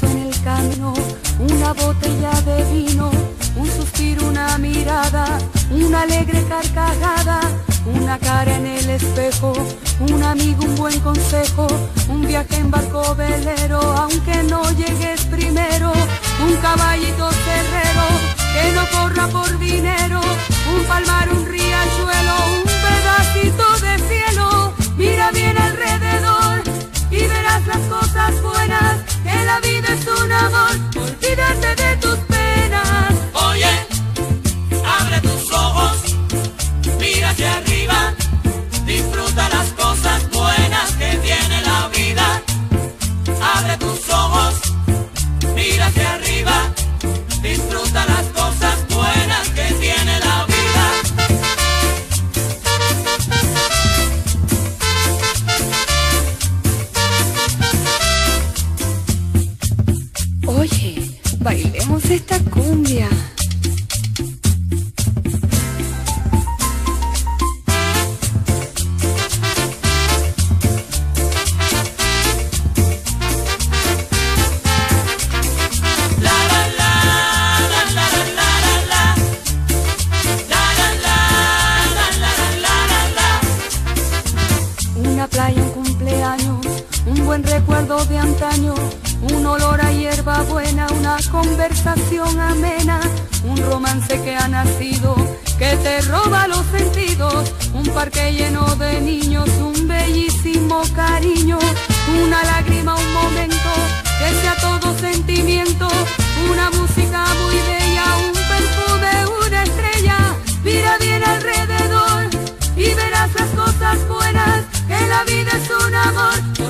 en el camino, una botella de vino, un suspiro, una mirada, una alegre carcajada, una cara en el espejo, un amigo, un buen consejo, un viaje en barco velero, aunque no llegues primero, un caballito cerrero, que no corra por dinero, un palmar, un riachuelo, un pedacito de cielo, mira bien alrededor y verás las cosas buenas la vida es un amor, olvídate de tus penas. Oye, abre tus ojos, mira hacia arriba, disfruta las cosas buenas que tiene la vida. Abre tus ojos, mira hacia arriba, disfruta las cosas la la la. Una playa, un cumpleaños, un buen recuerdo de antaño, un olor a hierba buena, una conversación amena, un romance que ha nacido, que te roba los sentidos, un parque lleno de niños, un bellísimo cariño, una lágrima, un momento, que sea todo sentimiento, una música muy bella, un perfume, una estrella, mira bien alrededor y verás las cosas buenas, que la vida es un amor,